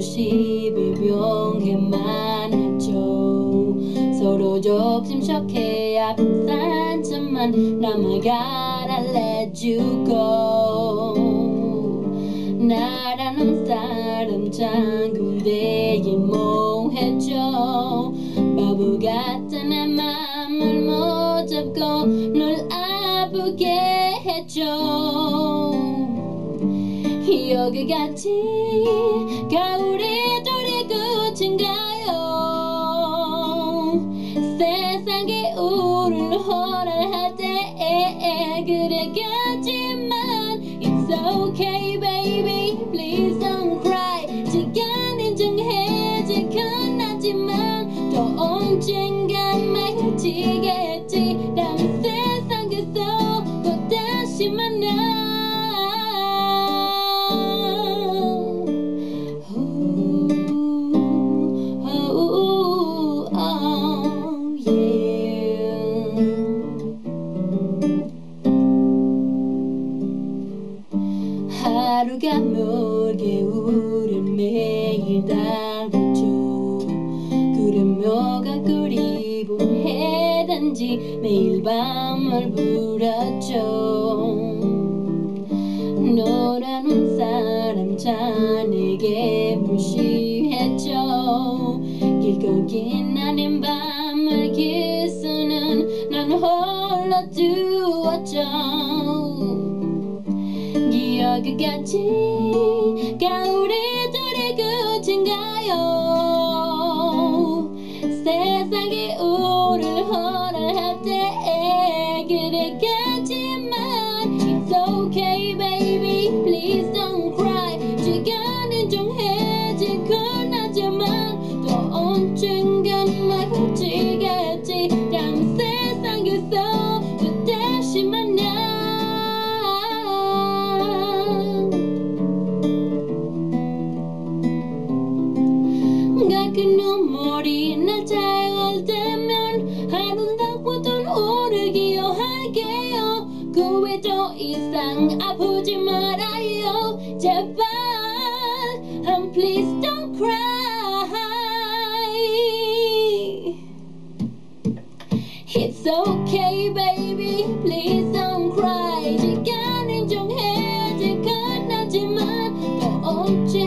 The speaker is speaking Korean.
50일병에만 했죠. 서로 조심스럽게 아픈 상처만 남아가 달래주고 나라는 사람 참 그대에 몽했죠. 바보 같은 내 맘을 못 잡고 널 아프게 했죠. 여기 같이 겨울이 우리를 호랄할 때 그래겠지만. It's okay baby please don't cry. 시간이 정해질 끝났지만 또 언젠간 맑아지겠지 하루가 몇 개월을 매일 달았죠 그래 뭐가 그리고 해단지 매일 밤을 불었죠 너라는 사람 자네게 무시했죠 길고 긴 아닌 밤을 기수는 난 홀로 두었죠 기억이 같이 겨울이 둘이 끝인가요? 세상이 우리를 허락할 때 그랬겠지만 It's okay baby please don't cry. 시간 이상 아프지 말아요 제발 and please don't cry It's okay baby please don't cry 시간은 정해질 끝나지만 또 언젠가